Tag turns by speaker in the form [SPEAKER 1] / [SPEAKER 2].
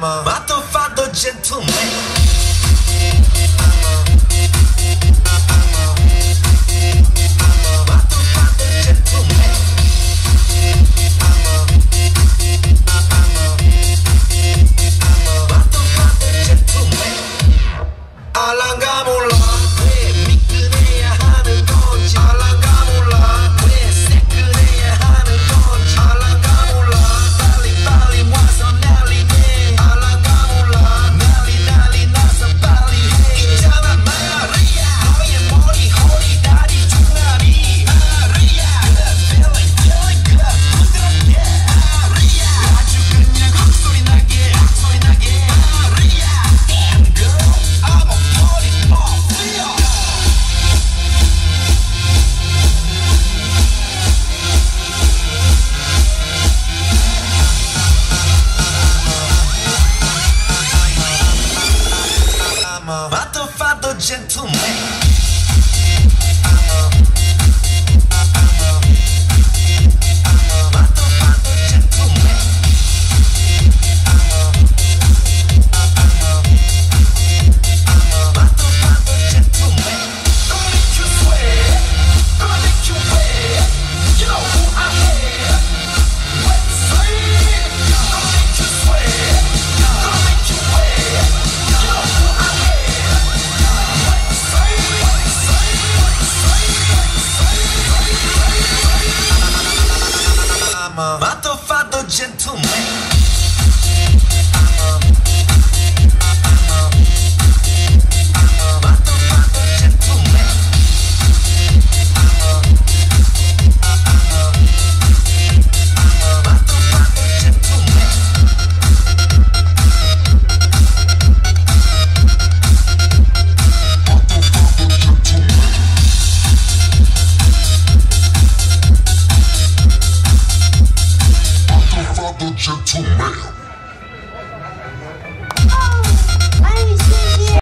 [SPEAKER 1] lama. Mato Fatto fatto gentleman I'm a motherfucker gentleman. I'm a brother, gentleman.